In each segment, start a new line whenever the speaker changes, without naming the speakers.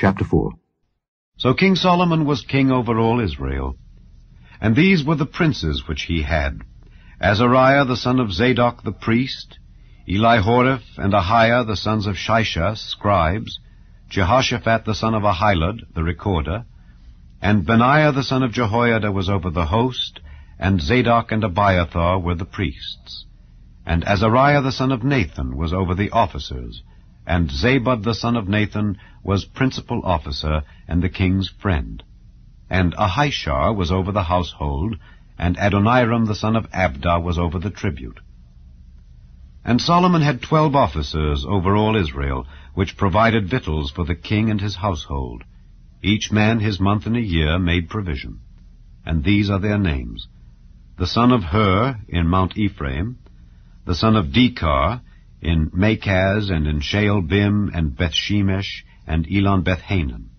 Chapter 4
So King Solomon was king over all Israel. And these were the princes which he had. Azariah the son of Zadok the priest, Elihoreph and Ahiah the sons of Shisha, scribes, Jehoshaphat the son of Ahilud, the recorder, and Benaiah the son of Jehoiada was over the host, and Zadok and Abiathar were the priests. And Azariah the son of Nathan was over the officers, and Zabud the son of Nathan was principal officer and the king's friend. And Ahishar was over the household, and Adoniram the son of Abda was over the tribute. And Solomon had twelve officers over all Israel, which provided victuals for the king and his household. Each man his month in a year made provision. And these are their names. The son of Hur in Mount Ephraim, the son of Dekar in Makaz and in Shaalbim and Bethshemesh and Elon Bethhanan.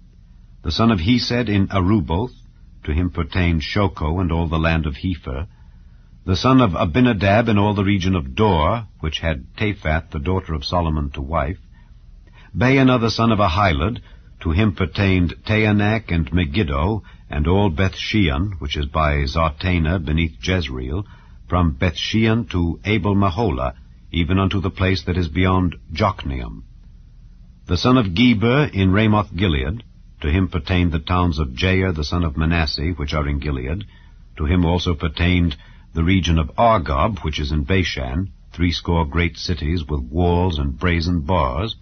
The son of Hesed in Aruboth, to him pertained Sochoh and all the land of Hepher. The son of Abinadab in all the region of Dor, which had Taphath the daughter of Solomon to wife. Baanah the son of Ahilud, to him pertained Taanach and Megiddo, and all Bethshean, which is by Zartanah beneath Jezreel, from Bethshean to Abel Meholah, even unto the place that is beyond Jokneam. The son of Geber in Ramoth Gilead, to him pertained the towns of Jair the son of Manasseh, which are in Gilead. To him also pertained the region of Argob, which is in Bashan, threescore great cities with walls and brazen bars.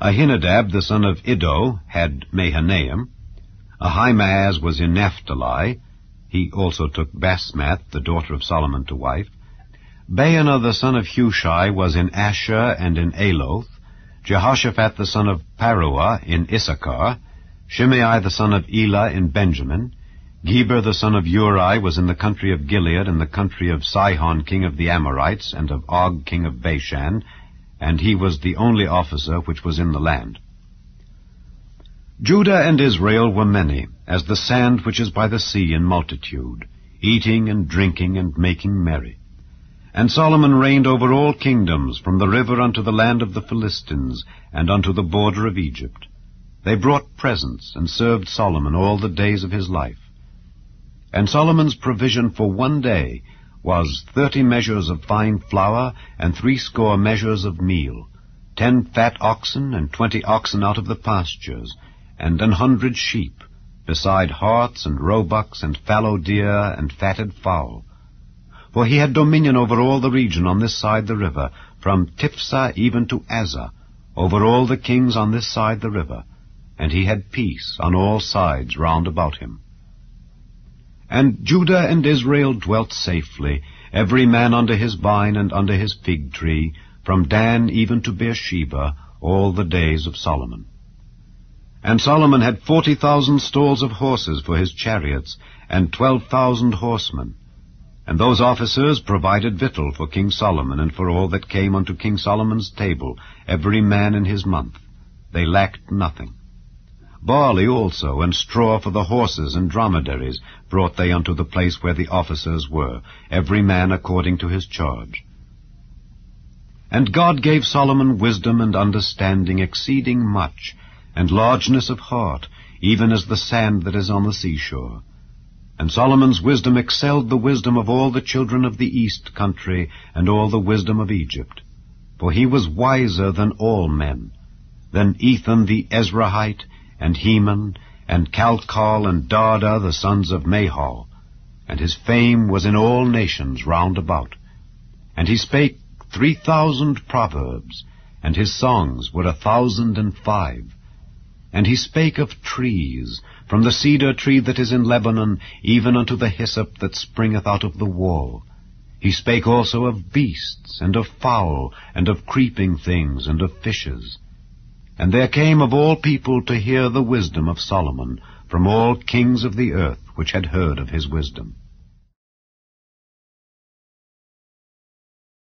Ahinadab the son of Iddo had Mahanaim. Ahimaaz was in Naphtali. He also took Basmath, the daughter of Solomon, to wife. Baanah the son of Hushai was in Asher and in Aloth, Jehoshaphat the son of Paruah in Issachar, Shimei the son of Elah in Benjamin, Geber the son of Uri was in the country of Gilead and the country of Sihon king of the Amorites and of Og king of Bashan, and he was the only officer which was in the land. Judah and Israel were many, as the sand which is by the sea in multitude, eating and drinking and making merry. And Solomon reigned over all kingdoms, from the river unto the land of the Philistines, and unto the border of Egypt. They brought presents, and served Solomon all the days of his life. And Solomon's provision for one day was thirty measures of fine flour, and threescore measures of meal, ten fat oxen, and twenty oxen out of the pastures, and an hundred sheep, beside harts and roebucks, and fallow deer, and fatted fowl. For he had dominion over all the region on this side the river, from Tiphsah even to Azzah, over all the kings on this side the river, and he had peace on all sides round about him. And Judah and Israel dwelt safely, every man under his vine and under his fig tree, from Dan even to Beersheba, all the days of Solomon. And Solomon had forty thousand stalls of horses for his chariots, and twelve thousand horsemen. And those officers provided victual for King Solomon, and for all that came unto King Solomon's table, every man in his month. They lacked nothing. Barley also, and straw for the horses and dromedaries, brought they unto the place where the officers were, every man according to his charge. And God gave Solomon wisdom and understanding exceeding much, and largeness of heart, even as the sand that is on the seashore. And Solomon's wisdom excelled the wisdom of all the children of the east country, and all the wisdom of Egypt. For he was wiser than all men, than Ethan the Ezrahite, and Heman, and Chalcol, and Darda, the sons of Mahol. And his fame was in all nations round about. And he spake three thousand proverbs, and his songs were a thousand and five. And he spake of trees, from the cedar tree that is in Lebanon, even unto the hyssop that springeth out of the wall. He spake also of beasts, and of fowl, and of creeping things, and of fishes. And there came of all people to hear the wisdom of Solomon, from all kings of the earth which had heard of his wisdom.